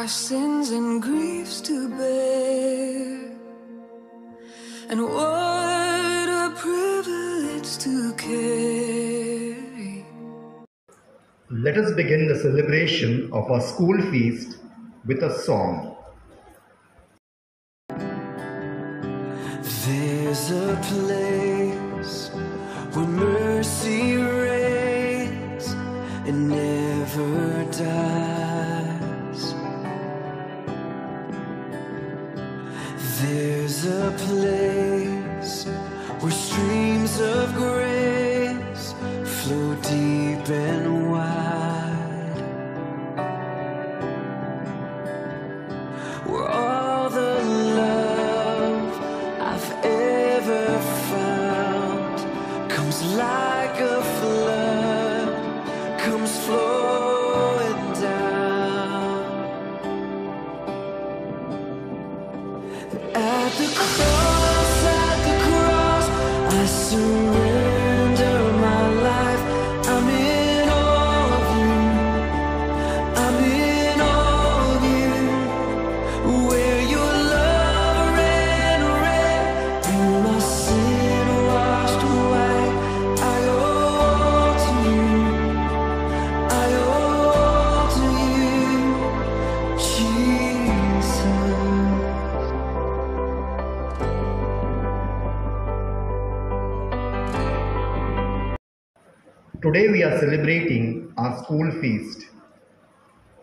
our sins and griefs to bear. And what a privilege to carry. Let us begin the celebration of our school feast with a song. There's a place where mercy reigns and never dies. Comes flowing Today we are celebrating our school feast,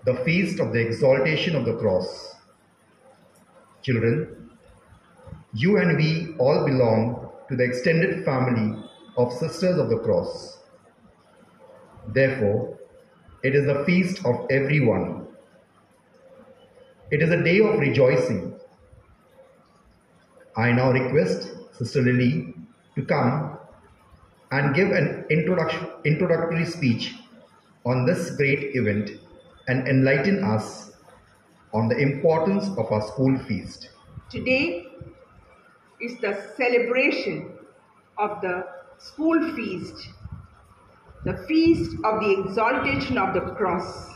the feast of the exaltation of the cross. Children, you and we all belong to the extended family of Sisters of the Cross. Therefore, it is the feast of everyone. It is a day of rejoicing. I now request Sister Lily to come and give an introduction, introductory speech on this great event and enlighten us on the importance of our school feast. Today is the celebration of the school feast, the feast of the exaltation of the cross.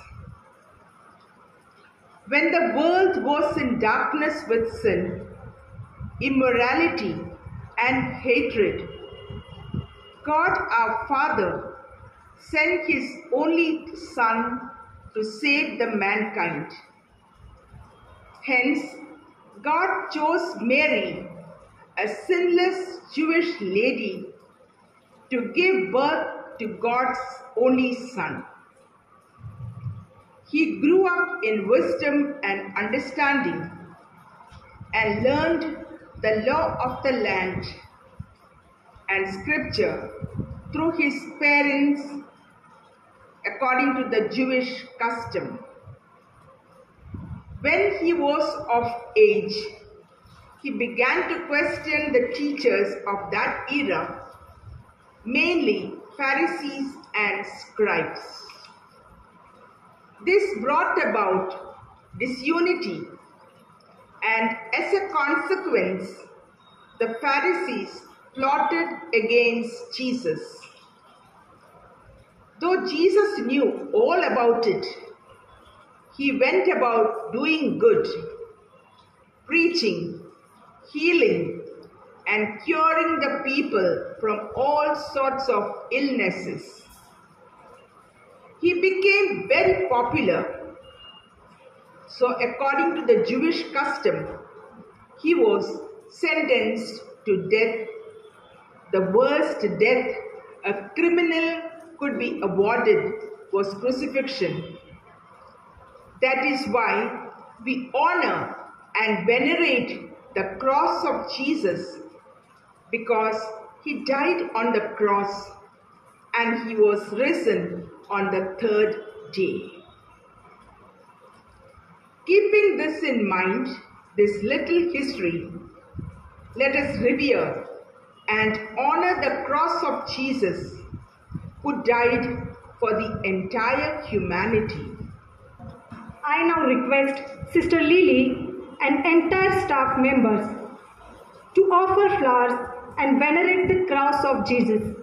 When the world was in darkness with sin, immorality, and hatred, God our Father sent His only Son to save the mankind. Hence, God chose Mary, a sinless Jewish lady, to give birth to God's only Son. He grew up in wisdom and understanding and learned the law of the land and scripture through his parents according to the Jewish custom. When he was of age, he began to question the teachers of that era, mainly Pharisees and scribes. This brought about disunity, and as a consequence, the Pharisees plotted against Jesus. Though Jesus knew all about it, he went about doing good, preaching, healing, and curing the people from all sorts of illnesses. He became very popular. So, according to the Jewish custom, he was sentenced to death, the worst death a criminal could be awarded was crucifixion. That is why we honor and venerate the cross of Jesus because he died on the cross and he was risen on the third day. Keeping this in mind, this little history, let us revere and honor the cross of Jesus who died for the entire humanity. I now request Sister Lily and entire staff members to offer flowers and venerate the cross of Jesus.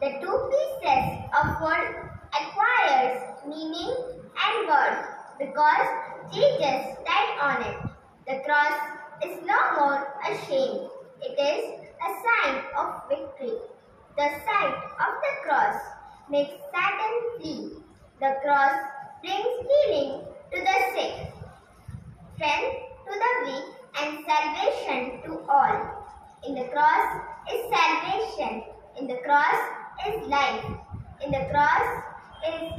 The two pieces of wood acquires meaning and worth because Jesus died on it. The cross is no more a shame. It is a sign of victory. The sight of the cross makes Satan flee. The cross brings healing to the sick, strength to the weak, and salvation to all. In the cross is salvation. In the cross is life. In the cross is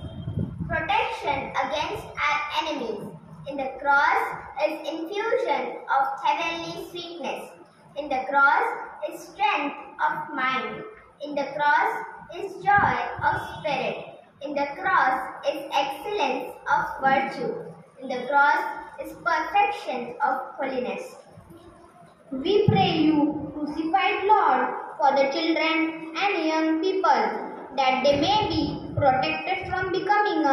protection against our enemies. In the cross is infusion of heavenly sweetness. In the cross is strength of mind. In the cross is joy of spirit. In the cross is excellence of virtue. In the cross is perfection of holiness. We pray you, crucified Lord, for the children and young people, that they may be protected from becoming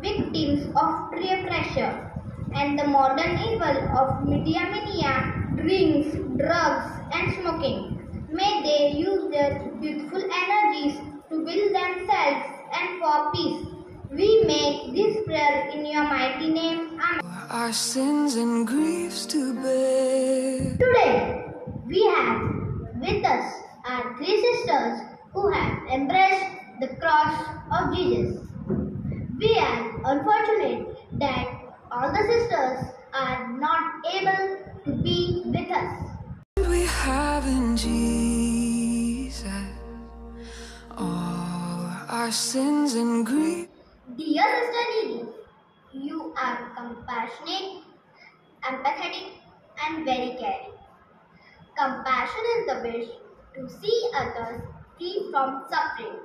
victims of peer pressure and the modern evil of media mania, drinks, drugs, and smoking. May they use their youthful energies to build themselves and for peace. We make this prayer in your mighty name. Amen. Our sins and griefs to bear. Today, we have with us our three sisters who have embraced the cross of Jesus. We are unfortunate that all the sisters are not able to be with us. We have in Jesus all our sins and griefs. Dear Sister Lily, you are compassionate, empathetic, and very caring. Compassion is the wish to see others free from suffering.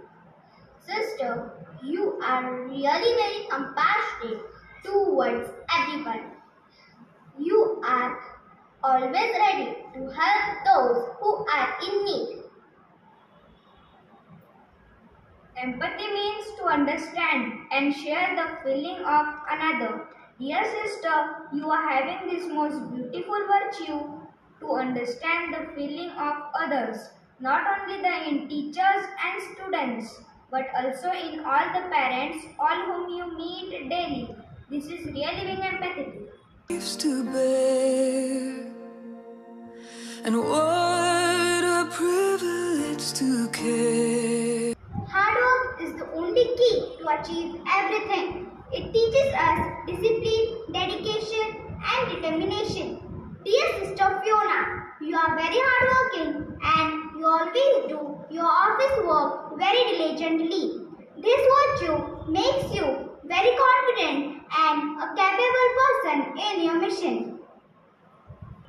Sister, you are really very compassionate towards everyone. You are always ready to help those who are in need. Empathy means to understand and share the feeling of another. Dear sister, you are having this most beautiful virtue to understand the feeling of others, not only the in teachers and students, but also in all the parents, all whom you meet daily. This is really being empathetic. griefs to bear. And what a privilege to care. Hard work is the only key to achieve everything. It teaches us discipline, dedication, and determination. Dear Sister Fiona, you are very hardworking and you always do your office work very diligently. This virtue makes you very confident and a capable person in your mission.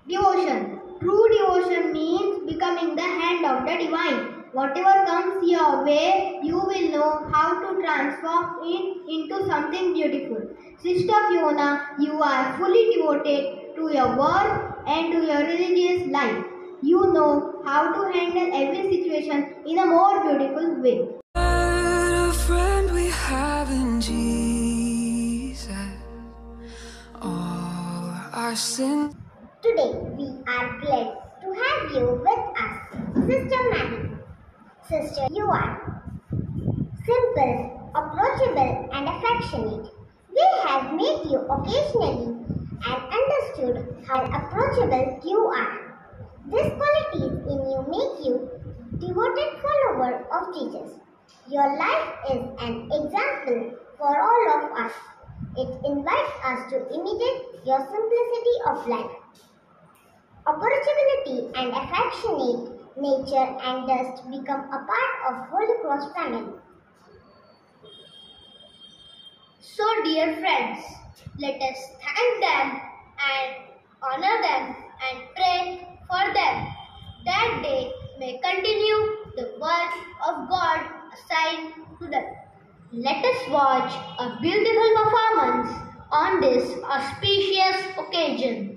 Devotion. True devotion means becoming the hand of the divine. Whatever comes your way, you will know how to transform it into something beautiful. Sister Fiona, you are fully devoted to your work and to your religious life. You know how to handle every situation in a more beautiful way. What a friend we have in Jesus. All our sins. Today we are glad to have you with us, Sister Maggie. Sister, you are simple, approachable, and affectionate. We have met you occasionally and understood how approachable you are. These qualities in you make you devoted follower of Jesus. Your life is an example for all of us. It invites us to imitate your simplicity of life approachability and affectionate nature and dust become a part of Holy Cross family. So dear friends, let us thank them and honor them and pray for them that they may continue the work of God assigned to them. Let us watch a beautiful performance on this auspicious occasion.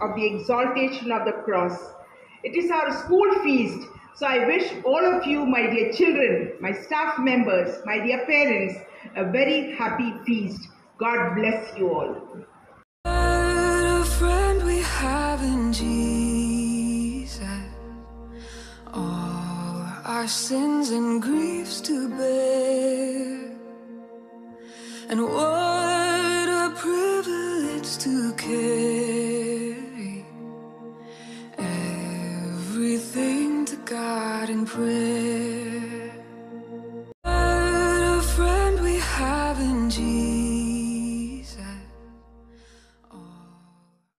Of the exaltation of the cross. It is our school feast, so I wish all of you, my dear children, my staff members, my dear parents, a very happy feast. God bless you all. What a friend we have in Jesus. All our sins and griefs to bear. And what a privilege to carry in.